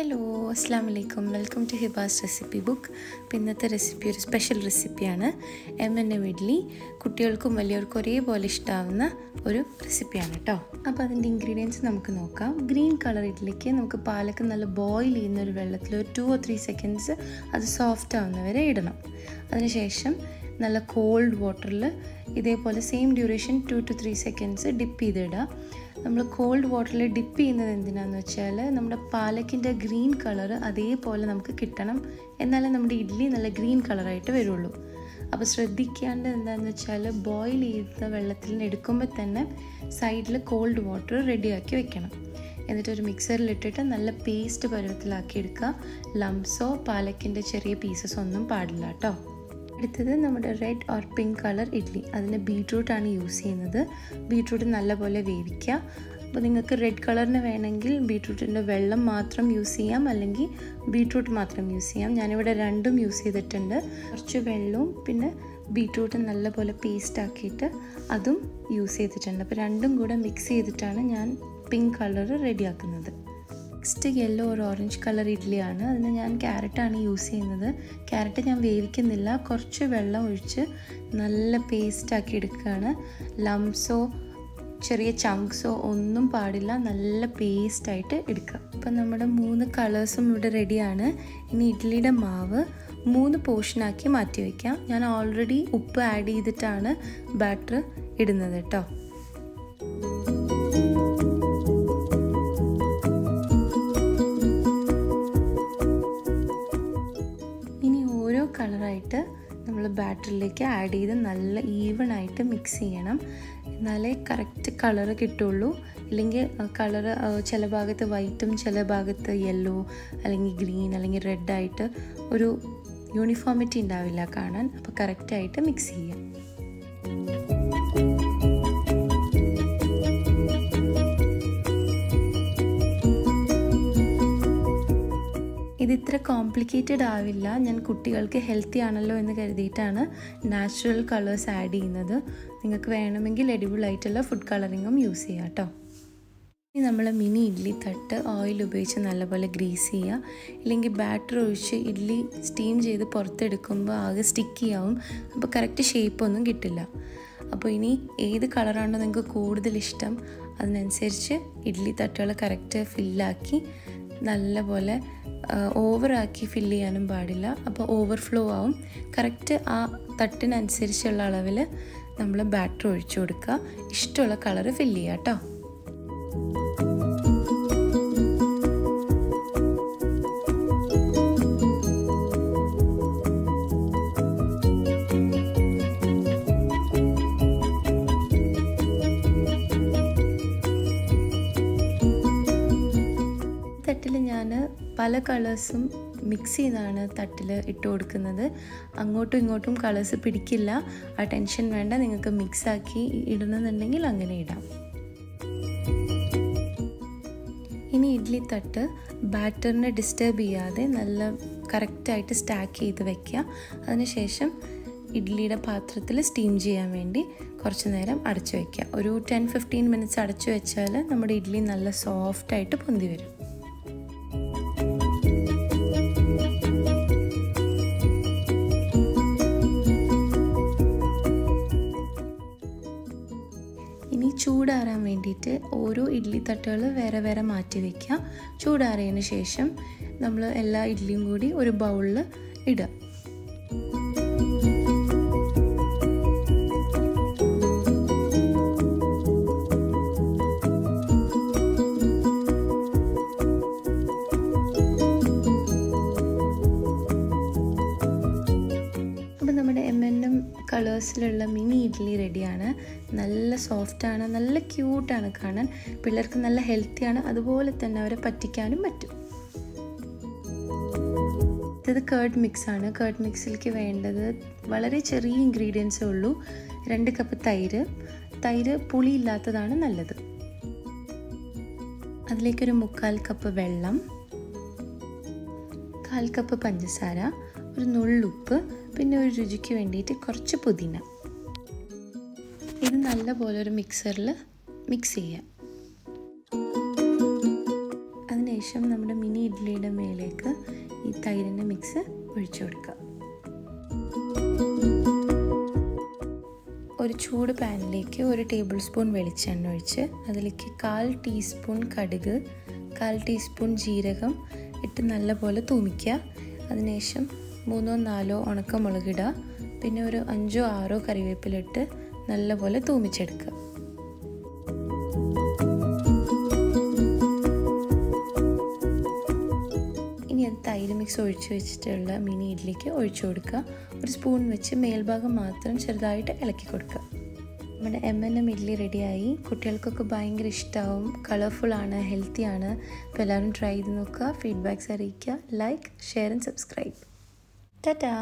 Hello അസ്സാം വലൈക്കും welcome to Hiba's recipe book appam ഇന്നത്തെ റെസിപ്പി ഒരു സ്പെഷ്യൽ റെസിപ്പിയാണ് എം എൻ എം ഇഡ്ലി കുട്ടികൾക്കും വലിയവർക്കും ഒരേപോലെ ഇഷ്ടമാവുന്ന ഒരു റെസിപ്പിയാണ് കേട്ടോ അപ്പോൾ അതിന്റെ ഇൻഗ്രീഡിയൻസ് നമുക്ക് നോക്കാം. ഗ്രീൻ കളർ ഇഡ്ലിക്ക് നമുക്ക് പാലക്ക് നല്ല ബോയിൽ ചെയ്യുന്ന ഒരു വെള്ളത്തിൽ ഒരു ടു ഓർ ത്രീ സെക്കൻഡ്സ് അത് സോഫ്റ്റ് ആവുന്നവരെ ഇടണം. അതിനുശേഷം നല്ല കോൾഡ് വാട്ടറിൽ ഇതേപോലെ same duration two two three seconds dip ചെയ്തിടുക. നമ്മൾ കോൾഡ് വാട്ടറിൽ ഡിപ്പ് ചെയ്യുന്നത് എന്തിനാന്ന് വെച്ചാൽ നമ്മുടെ പാലക്കിന്റെ ഗ്രീൻ കളർ അതേപോലെ നമുക്ക് കിട്ടണം. എന്നാലേ നമ്മുടെ ഇഡ്ഡലി നല്ല ഗ്രീൻ കളറായിട്ട് വരുള്ളൂ. അപ്പോൾ ശ്രദ്ധിക്കേണ്ടത് എന്താണെന്ന് വെച്ചാൽ ബോയിൽ ചെയ്ത വെള്ളത്തിൽ നിന്ന് എടുക്കുമ്പോൾ തന്നെ സൈഡിൽ കോൾഡ് വാട്ടർ റെഡിയാക്കി വെക്കണം. എന്നിട്ട് ഒരു മിക്സറിലിട്ടിട്ട് നല്ല പേസ്റ്റ് പരുവത്തിലാക്കി എടുക്കുക. ലംസോ പാലക്കിന്റെ ചെറിയ പീസസ് ഒന്നും പാടില്ല കേട്ടോ. അടുത്തത് നമ്മുടെ red or pink colour idli അതിന് ബീട്രൂട്ടാണ് യൂസ് ചെയ്യുന്നത്. ബീട്രൂട്ട് നല്ലപോലെ വേവിക്കുക. അപ്പോൾ നിങ്ങൾക്ക് റെഡ് കളറിന് വേണമെങ്കിൽ ബീട്രൂട്ടിന്റെ വെള്ളം മാത്രം യൂസ് ചെയ്യാം. അല്ലെങ്കിൽ ബീട്രൂട്ട് മാത്രം യൂസ് ചെയ്യാം. ഞാനിവിടെ രണ്ടും യൂസ് ചെയ്തിട്ടുണ്ട്. കുറച്ച് വെള്ളവും പിന്നെ ബീട്രൂട്ട് നല്ലപോലെ പേസ്റ്റ് ആക്കിയിട്ട് അതും യൂസ് ചെയ്തിട്ടുണ്ട്. അപ്പോൾ രണ്ടും കൂടെ മിക്സ് ചെയ്തിട്ടാണ് ഞാൻ പിങ്ക് കളർ റെഡിയാക്കുന്നത് നെക്സ്റ്റ് യെല്ലോ ഒരു ഓറഞ്ച് കളർ ഇഡ്ഡലിയാണ് അതിന് ഞാൻ ക്യാരറ്റാണ് യൂസ് ചെയ്യുന്നത്. ക്യാരറ്റ് ഞാൻ വേവിക്കുന്നില്ല. കുറച്ച് വെള്ളം ഒഴിച്ച് നല്ല പേസ്റ്റ് ആക്കി എടുക്കുകയാണ്. ലംസോ ചെറിയ ചങ്ക്സോ ഒന്നും പാടില്ല. നല്ല പേസ്റ്റായിട്ട് എടുക്കുക. അപ്പം നമ്മുടെ മൂന്ന് കളേഴ്സും ഇവിടെ റെഡിയാണ് ഇനി ഇഡ്ഡലിയുടെ മാവ് മൂന്ന് പോർഷനാക്കി മാറ്റി വയ്ക്കാം. ഞാൻ ഓൾറെഡി ഉപ്പ് ആഡ് ചെയ്തിട്ടാണ് ബാറ്റർ ഇടുന്നത് കേട്ടോ. ഓരോ നമ്മൾ ബാറ്ററിലേക്ക് ആഡ് ചെയ്ത് നല്ല ഈവൺ ആയിട്ട് മിക്സ് ചെയ്യണം. എന്നാലേ കറക്റ്റ് കളറ് കിട്ടുള്ളൂ. അല്ലെങ്കിൽ കളറ് ചില ഭാഗത്ത് വൈറ്റും ചില ഭാഗത്ത് യെല്ലോ അല്ലെങ്കിൽ ഗ്രീൻ അല്ലെങ്കിൽ റെഡ് ആയിട്ട് ഒരു യൂണിഫോമിറ്റി ഉണ്ടാവില്ല കാണാൻ. അപ്പോൾ കറക്റ്റായിട്ട് മിക്സ് ചെയ്യാം. ഇത്ര കോംപ്ലിക്കേറ്റഡ് ആവില്ല. ഞാൻ കുട്ടികൾക്ക് ഹെൽത്തി ആണല്ലോ എന്ന് കരുതിയിട്ടാണ് നാച്ചുറൽ കളേഴ്സ് ആഡ് ചെയ്യുന്നത്. നിങ്ങൾക്ക് വേണമെങ്കിൽ എഡിബിൾ ആയിട്ടുള്ള ഫുഡ് കളറിങ്ങും യൂസ് ചെയ്യാം കേട്ടോ ഇനി നമ്മൾ മിനി ഇഡ്ലി തട്ട് ഓയിൽ ഉപയോഗിച്ച് നല്ലപോലെ ഗ്രീസ് ചെയ്യുക. ഇല്ലെങ്കിൽ ബാറ്റർ ഒഴിച്ച് ഇഡ്ലി സ്റ്റീം ചെയ്ത് പുറത്തെടുക്കുമ്പോൾ ആകെ സ്റ്റിക്കി ആവും. അപ്പോൾ കറക്റ്റ് ഷേപ്പ് ഒന്നും കിട്ടില്ല. അപ്പോൾ ഇനി ഏത് കളറാണോ നിങ്ങൾക്ക് കൂടുതൽ ഇഷ്ടം അതിനനുസരിച്ച് ഇഡ്ഡലി തട്ടുകൾ കറക്റ്റ് ഫില്ലാക്കി നല്ലപോലെ ഓവറാക്കി ഫില്ല് ചെയ്യാനും പാടില്ല. അപ്പോൾ ഓവർഫ്ലോ ആവും. കറക്റ്റ് ആ തട്ടിനനുസരിച്ചുള്ള അളവിൽ നമ്മൾ ബാറ്റർ ഒഴിച്ചു കൊടുക്കുക. ഇഷ്ടമുള്ള കളറ് ഫില്ല് ചെയ്യുക കേട്ടോ. പല കളേഴ്സും മിക്സ് ചെയ്താണ് തട്ടിൽ ഇട്ട് കൊടുക്കുന്നത്. അങ്ങോട്ടും ഇങ്ങോട്ടും കളേഴ്സ് പിടിക്കില്ല. ആ ടെൻഷൻ വേണ്ട. നിങ്ങൾക്ക് മിക്സാക്കി ഇടണമെന്നുണ്ടെങ്കിൽ അങ്ങനെ ഇടാം. ഇനി ഇഡ്ലി തട്ട് ബാറ്ററിനെ ഡിസ്റ്റർബ് ചെയ്യാതെ നല്ല കറക്റ്റായിട്ട് സ്റ്റാക്ക് ചെയ്ത് വയ്ക്കുക അതിനുശേഷം ഇഡ്ഡലിയുടെ പാത്രത്തിൽ സ്റ്റീം ചെയ്യാൻ വേണ്ടി കുറച്ച് നേരം അടച്ചു വയ്ക്കുക ഒരു ടെൻ ഫിഫ്റ്റീൻ മിനിറ്റ്സ് അടച്ചു വെച്ചാൽ നമ്മുടെ ഇഡ്ഡലി നല്ല സോഫ്റ്റായിട്ട് പൊന്തി വരും. ചൂടാറാൻ വേണ്ടിയിട്ട് ഓരോ ഇഡ്ഡലി തട്ടുകൾ വേറെ വേറെ മാറ്റി വയ്ക്കുക ചൂടാറിയതിന് ശേഷം നമ്മൾ എല്ലാ ഇഡ്ഡലിയും കൂടി ഒരു ബൗളിൽ ഇടുക. കളേഴ്സിലുള്ള മിനി റെഡിയാണ്. നല്ല സോഫ്റ്റാണ് നല്ല ക്യൂട്ടാണ് കാണാൻ. പിള്ളേർക്ക് നല്ല ഹെൽത്തിയാണ് അതുപോലെ തന്നെ അവരെ പറ്റിക്കാനും പറ്റും. ഇത് കേർഡ് മിക്സ് ആണ് കേർഡ് മിക്സിലേക്ക് വേണ്ടത് വളരെ ചെറിയ ഇൻഗ്രീഡിയൻസേ ഉള്ളൂ. രണ്ട് കപ്പ് തൈര്. തൈര് പുളി ഇല്ലാത്തതാണ് നല്ലത്. അതിലേക്കൊരു മുക്കാൽ കപ്പ് വെള്ളം. കാൽ കപ്പ് പഞ്ചസാര. ഒരു നുള്ളുപ്പ് പിന്നെ ഒരു രുചിക്ക് വേണ്ടിയിട്ട് കുറച്ച് പുതിന. നല്ലപോലെ ഒരു മിക്സറിൽ മിക്സ് ചെയ്യാം. അതിനുശേഷം നമ്മുടെ മിനി ഇഡ്ഡലിയുടെ മേലേക്ക് ഈ തൈരിന്റെ മിക്സ് ഒഴിച്ചു കൊടുക്കുക ഒരു ചൂട് പാനിലേക്ക് ഒരു ടേബിൾ സ്പൂൺ വെളിച്ചെണ്ണ ഒഴിച്ച് അതിലേക്ക് കാൽ ടീസ്പൂൺ കടുക് കാൽ ടീസ്പൂൺ ജീരകം ഇട്ട് നല്ലപോലെ തൂമിക്കുക. അതിനുശേഷം മൂന്നോ നാലോ ഉണക്കമുളകിടുക പിന്നെ ഒരു അഞ്ചോ ആറോ കറിവേപ്പിലിട്ട് നല്ലപോലെ തൂമിച്ചെടുക്കുക ഇനി അത് തൈര് മിക്സ് ഒഴിച്ച് വെച്ചിട്ടുള്ള മിനി ഇഡ്ലിക്ക് ഒഴിച്ചു കൊടുക്കുക ഒരു സ്പൂൺ വെച്ച് മേൽഭാഗം മാത്രം ചെറുതായിട്ട് ഇളക്കി കൊടുക്കുക നമ്മുടെ എം എൻ എം ഇഡ്ഡലി റെഡിയായി. കുട്ടികൾക്കൊക്കെ ഭയങ്കര ഇഷ്ടമാവും കളർഫുള്ളാണ് ഹെൽത്തിയാണ് അപ്പോൾ എല്ലാവരും ട്രൈ ചെയ്ത് നോക്കുക ഫീഡ്ബാക്ക്സ് അറിയിക്കുക like share and subscribe tata